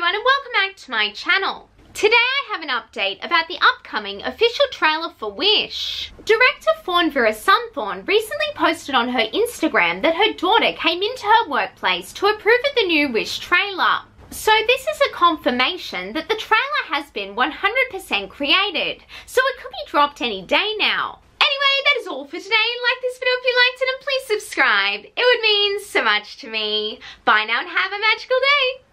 everyone and welcome back to my channel. Today I have an update about the upcoming official trailer for Wish. Director Fawn Veerasunthorn recently posted on her Instagram that her daughter came into her workplace to approve of the new Wish trailer. So this is a confirmation that the trailer has been 100% created, so it could be dropped any day now. Anyway, that is all for today. Like this video if you liked it and please subscribe. It would mean so much to me. Bye now and have a magical day.